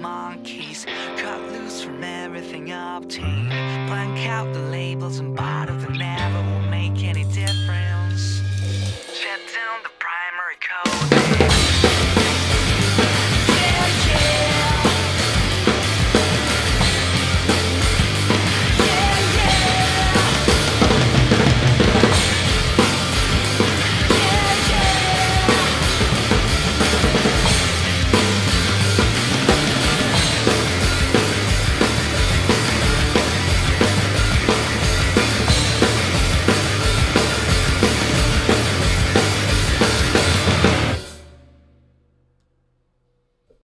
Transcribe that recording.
monkeys. Cut loose from everything obtained blank out the labels and